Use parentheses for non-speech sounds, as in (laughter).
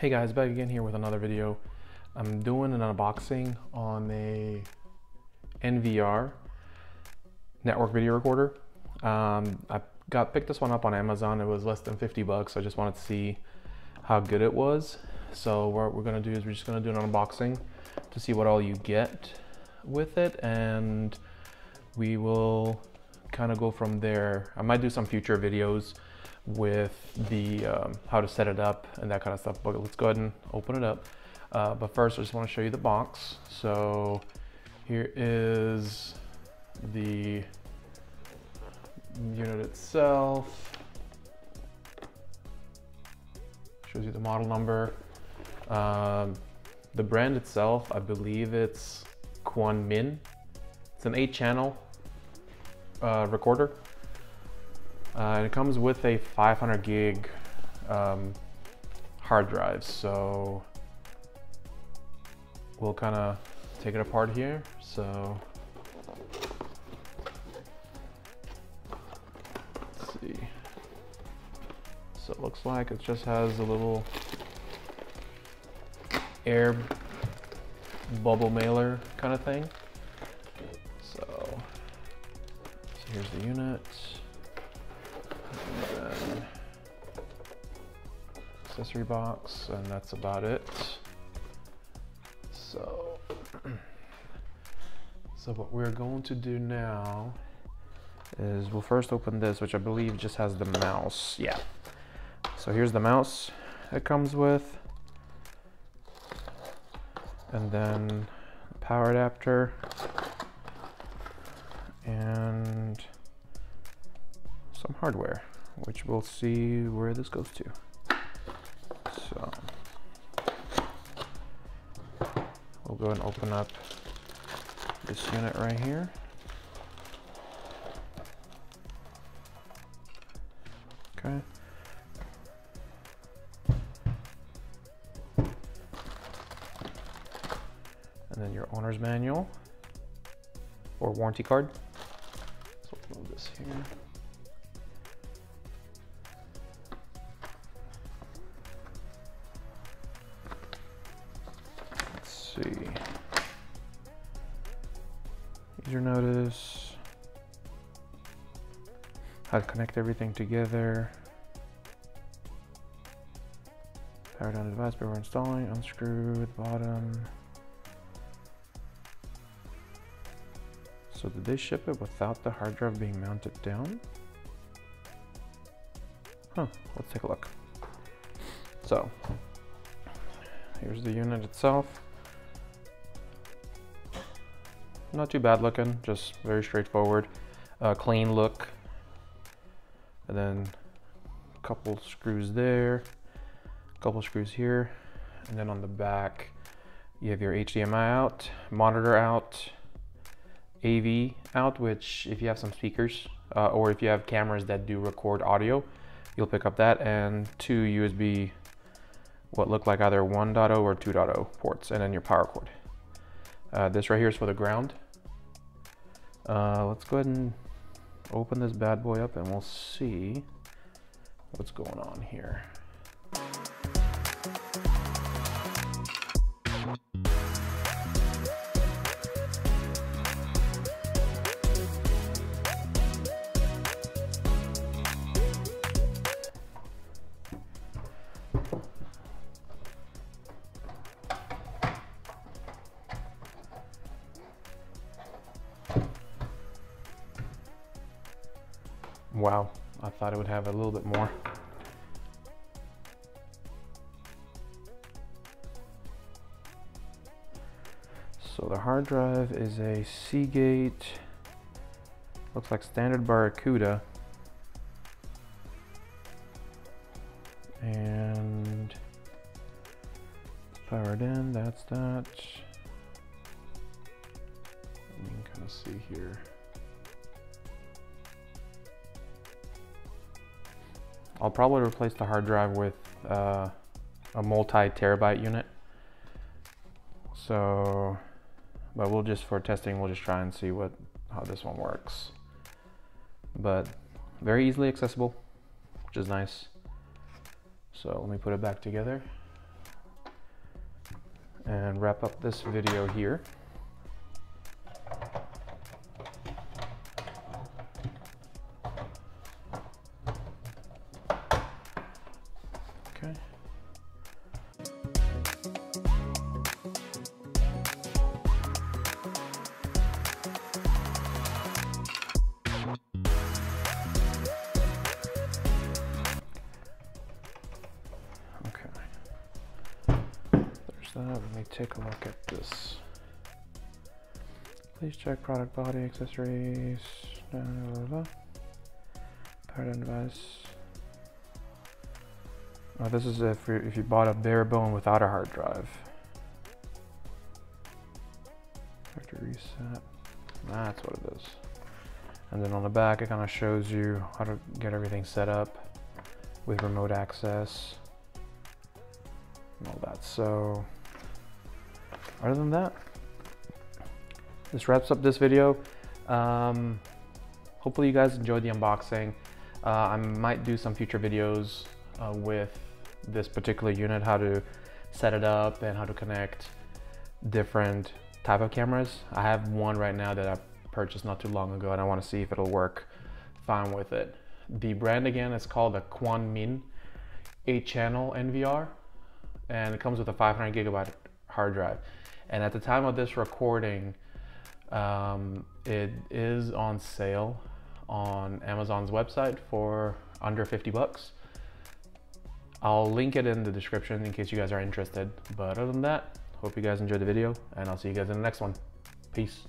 Hey guys, back again here with another video. I'm doing an unboxing on a NVR network video recorder. Um, I got picked this one up on Amazon. It was less than 50 bucks. I just wanted to see how good it was. So what we're gonna do is we're just gonna do an unboxing to see what all you get with it and we will kind of go from there. I might do some future videos with the um, how to set it up and that kind of stuff. But let's go ahead and open it up. Uh, but first, I just want to show you the box. So here is the unit itself. Shows you the model number. Um, the brand itself, I believe it's Quanmin. It's an eight channel uh, recorder. Uh, and it comes with a 500 gig um, hard drive. So we'll kind of take it apart here. So let's see. So it looks like it just has a little air bubble mailer kind of thing. So, so here's the unit. Accessory box and that's about it. So, (clears throat) so what we're going to do now is we'll first open this, which I believe just has the mouse. Yeah. So here's the mouse it comes with. And then power adapter and some hardware, which we'll see where this goes to. Go and open up this unit right here. Okay. And then your owner's manual or warranty card. So we'll move this here. See. User notice. How to connect everything together. Power down the device before we're installing. Unscrew the bottom. So did they ship it without the hard drive being mounted down? Huh, let's take a look. So, here's the unit itself. Not too bad looking, just very straightforward. Uh, clean look. And then a couple screws there, a couple screws here. And then on the back, you have your HDMI out, monitor out, AV out, which if you have some speakers uh, or if you have cameras that do record audio, you'll pick up that and two USB, what look like either 1.0 or 2.0 ports, and then your power cord. Uh, this right here is for the ground. Uh, let's go ahead and open this bad boy up and we'll see what's going on here. Wow, I thought it would have a little bit more. So the hard drive is a Seagate, looks like standard Barracuda. And powered in, that's that. You can kind of see here. I'll probably replace the hard drive with uh, a multi-terabyte unit. So, but we'll just, for testing, we'll just try and see what how this one works. But very easily accessible, which is nice. So let me put it back together. and wrap up this video here. Okay. Okay. There's that. Let me take a look at this. Please check product body accessories. Blah, blah, blah. This is if you if you bought a bare bone without a hard drive. Factory reset. That's what it is. And then on the back, it kind of shows you how to get everything set up with remote access and all that. So, other than that, this wraps up this video. Um, hopefully you guys enjoyed the unboxing. Uh, I might do some future videos uh, with this particular unit, how to set it up and how to connect different type of cameras. I have one right now that I purchased not too long ago and I want to see if it'll work fine with it. The brand again is called the Quanmin 8 channel NVR and it comes with a 500 gigabyte hard drive. And at the time of this recording, um, it is on sale on Amazon's website for under 50 bucks. I'll link it in the description in case you guys are interested. But other than that, hope you guys enjoyed the video and I'll see you guys in the next one. Peace.